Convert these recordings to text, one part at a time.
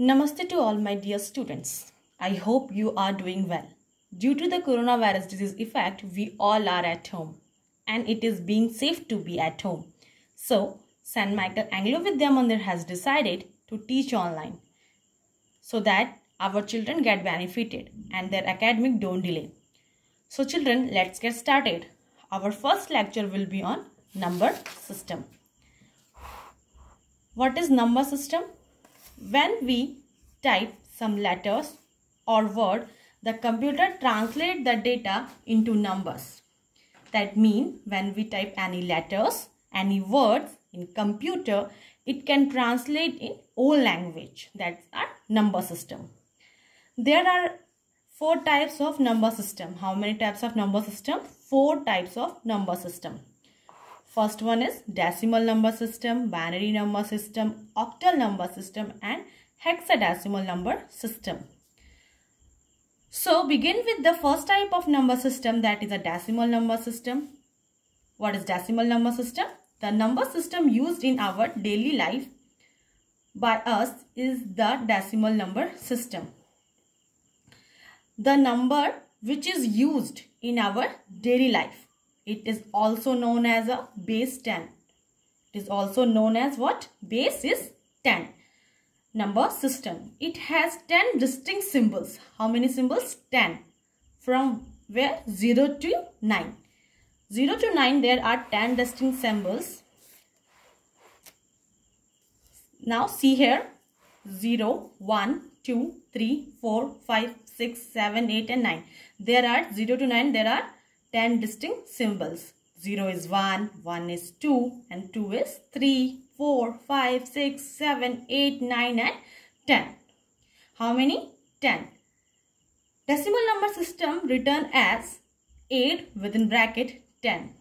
Namaste to all my dear students. I hope you are doing well. Due to the coronavirus disease effect, we all are at home and it is being safe to be at home. So, St. Michael Anglo Vidya Mandir has decided to teach online so that our children get benefited and their academic don't delay. So children, let's get started. Our first lecture will be on number system. What is number system? When we type some letters or word, the computer translate the data into numbers. That means when we type any letters, any words in computer, it can translate in all language. That's our number system. There are four types of number system. How many types of number system? Four types of number system. First one is decimal number system, binary number system, octal number system and hexadecimal number system. So begin with the first type of number system that is a decimal number system. What is decimal number system? The number system used in our daily life by us is the decimal number system. The number which is used in our daily life. It is also known as a base 10. It is also known as what? Base is 10 number system. It has 10 distinct symbols. How many symbols? 10. From where? 0 to 9. 0 to 9 there are 10 distinct symbols. Now see here 0, 1, 2, 3, 4, 5, 6, 7, 8 and 9. There are 0 to 9 there are 10 distinct symbols. 0 is 1, 1 is 2 and 2 is 3, 4, 5, 6, 7, 8, 9 and 10. How many? 10. Decimal number system written as 8 within bracket 10.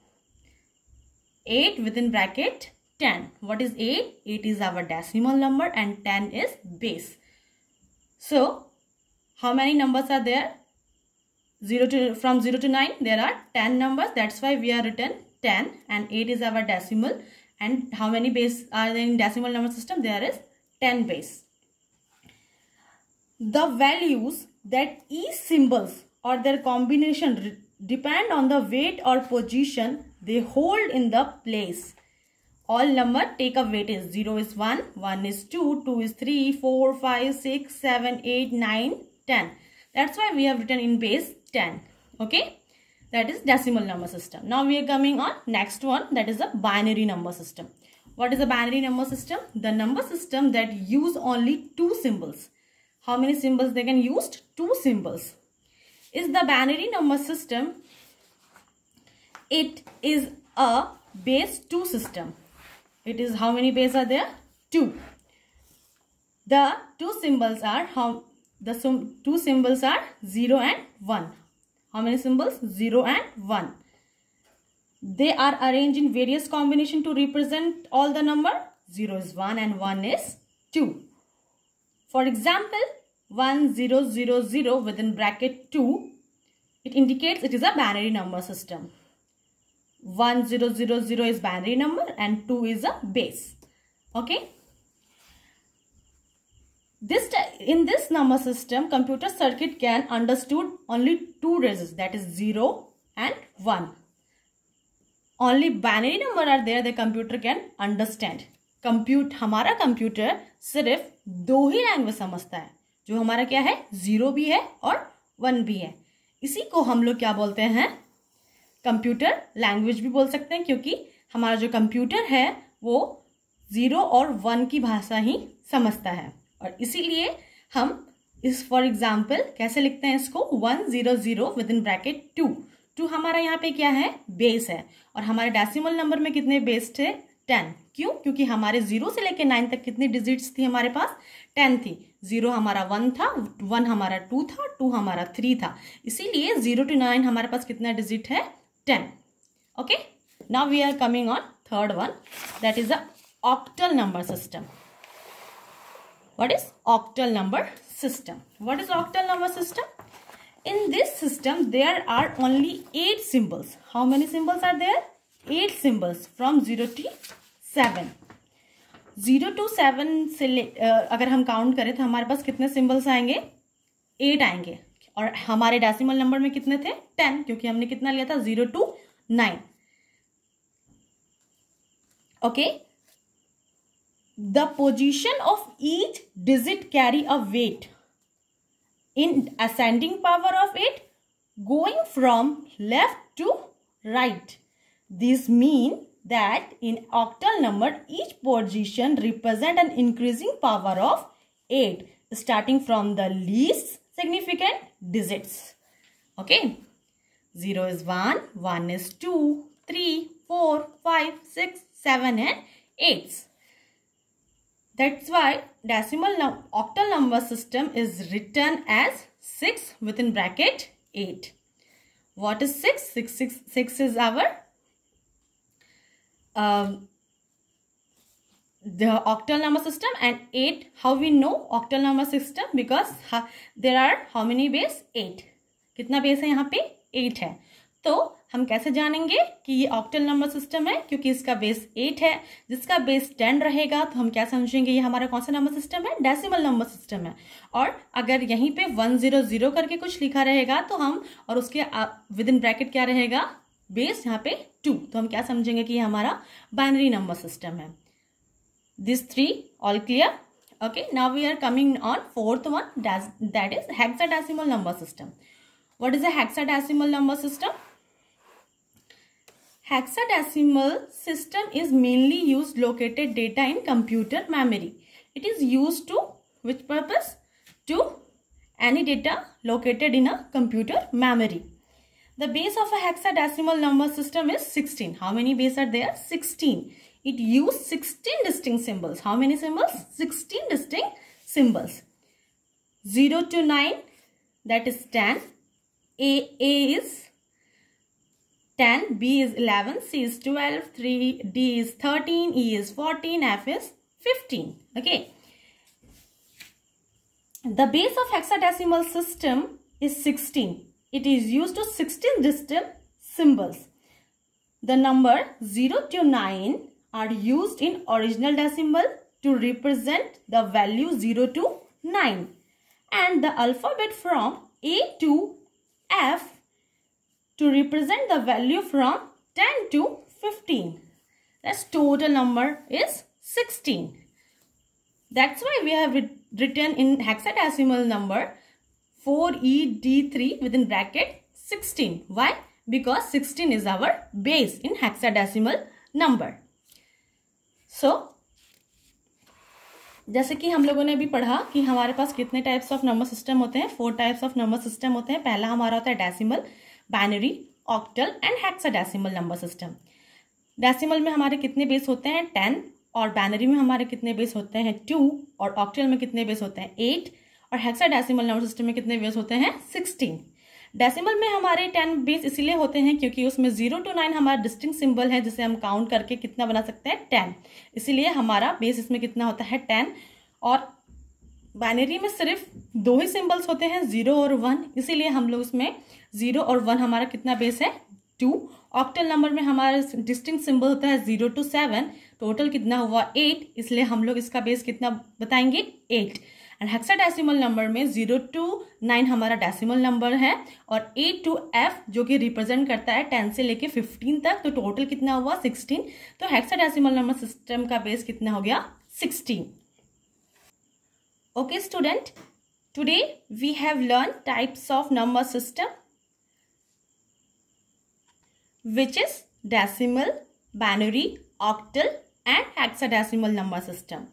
8 within bracket 10. What is 8? 8 is our decimal number and 10 is base. So, how many numbers are there? 0 to from 0 to 9 there are 10 numbers. That's why we are written 10 and 8 is our decimal. And how many base are there in decimal number system? There is 10 base. The values that each symbols or their combination depend on the weight or position they hold in the place. All number take a weight is 0 is 1 1 is 2 2 is 3 4 5 6 7 8 9 10 that's why we have written in base 10 okay? That is decimal number system. Now we are coming on next one. That is a binary number system. What is a binary number system? The number system that use only two symbols. How many symbols they can use? Two symbols. Is the binary number system it is a base 2 system. It is how many base are there? Two. The two symbols are how the two symbols are 0 and 1 how many symbols? 0 and 1. They are arranged in various combination to represent all the number. 0 is 1 and 1 is 2. For example, 1, 0, 0, 0 within bracket 2, it indicates it is a binary number system. 1, 0, 0, 0 is binary number and 2 is a base. Okay. This in this number system, computer circuit can understood only two registers that is 0 and 1. Only binary number are there the computer can understand. Compute हमारा computer सिर्फ़ दो ही language समझता है जो हमारा क्या है zero भी है और वन भी है इसी को हम लोग क्या बोलते हैं कंप्यूटर लैंग्वेज भी बोल सकते हैं क्योंकि हमारा जो कंप्यूटर है वो ज़ीरो और वन की भाषा ही समझता है और इसीलिए हम इस फॉर एग्ज़ाम्पल कैसे लिखते हैं इसको? One zero zero within bracket two two हमारा यहाँ पे क्या है? बेस है। और हमारे डेसिमल नंबर में कितने बेस थे? टेन क्यों? क्योंकि हमारे ज़ीरो से लेकर नाइन तक कितनी डिजिट्स थी हमारे पास? टेन थी। ज़ीरो हमारा वन था वन हमारा टू था टू हमारा थ्री था। इसीलिए ज़ीरो टू नाइन हमारे पास कितना डिजिट है? Ten okay now we are coming on third one that is a octal number system What is octal number system? What is octal number system? In this system, there are only 8 symbols. How many symbols are there? 8 symbols from 0 to 7. Zero to seven से अगर हम count करें तो हमारे पास कितने symbols आएँगे eight आएँगे और हमारे डेसिमल नंबर में कितने थे टेन क्योंकि हमने कितना लिया था zero to nine okay the position of each digit carry a weight in ascending power of it going from left to right. This mean that in octal number each position represent an increasing power of 8 starting from the least significant digits. Okay. 0 is 1, 1 is 2, 3, 4, 5, 6, 7 and 8. That's why decimal num octal number system is written as 6 within bracket 8. What is 6? 6, 6, 6 is our um, the octal number system and 8 how we know octal number system because there are how many base 8 कितना base है यहाँ पे 8 है तो हम कैसे जानेंगे कि ये ऑक्टल नंबर सिस्टम है? क्योंकि इसका बेस एट है। जिसका बेस टेन रहेगा तो हम क्या समझेंगे? ये हमारा कौन सा नंबर सिस्टम है? डेसिमल नंबर सिस्टम है। और अगर यहीं पे 100 करके कुछ लिखा रहेगा तो हम और उसके विद इन ब्रैकेट क्या रहेगा? बेस यहाँ पे टू तो हम क्या समझेंगे कि ये हमारा बाइनरी नंबर सिस्टम है। This three all clear okay, now we are coming on fourth one that is hexadecimal number system. What is a hexadecimal number system? Hexadecimal system is mainly used located data in computer memory it is used to which purpose to any data located in a computer memory The base of a hexadecimal number system is 16. How many base are there? 16. It used 16 distinct symbols. How many symbols? 16 distinct symbols. 0 to 9 that is 10. A, A is 10, B is 11, C is 12, 3, D is 13, E is 14, F is 15. Okay. The base of hexadecimal system is 16. It is used to 16 distinct symbols. The number 0 to 9 are used in original decimal to represent the value 0 to 9 and the alphabet from A to F to represent the value from 10 to 15. That's total number is 16. That's why we have written in hexadecimal number 4ED3 within bracket 16. Why? Because 16 is our base in hexadecimal number. So, जैसे कि हम लोगों ने अभी पढ़ा कि हमारे पास कितने टाइप्स ऑफ़ नंबर सिस्टम होते हैं four types of number system होते हैं पहला हमारा होता है decimal binary octal and hexadecimal number system decimal में हमारे कितने बेस होते हैं? टेन और बैनरी में हमारे कितने बेस होते हैं? टू और ऑक्टल में कितने बेस होते हैं? एट और हेक्सा डेसिमल नंबर सिस्टम में कितने बेस होते हैं? सिक्सटीन डेसिमल में हमारे टेन बेस इसीलिए होते हैं क्योंकि उसमें ज़ीरो टू नाइन हमारा डिस्टिंग सिंबल है जिसे हम काउंट करके कितना बना सकते हैं? टेन इसीलिए हमारा बेस इसमें कितना होता है? टेन और बाइनरी में सिर्फ़ दो ही सिंबल्स होते हैं ज़ीरो और वन इसीलिए हम लोग उसमें ज़ीरो और वन हमारा कितना बेस है? टू ऑक्टल नंबर में हमारा डिस्टिंग सिंबल होता है ज़ीरो टू सेवन टोटल कितना हुआ? एट इसलिए हम लोग इसका बेस कितना बताएँगे? एट एंड हेक्साडेसिमल नंबर में ज़ीरो टू नाइन हमारा डेसिमल नंबर है और एट टू एफ़ जो कि रिप्रेजेंट करता है टेन से लेके फिफ्टीन तक तो टोटल कितना हुआ? सिक्सटीन तो हेक्साडेसिमल नंबर सिस्टम का बेस कितना हो गया? Sixteen Okay student, today we have learned types of number system which is decimal, binary, octal and hexadecimal number system.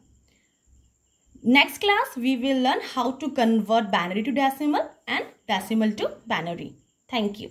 Next class we will learn how to convert binary to decimal and decimal to binary. Thank you.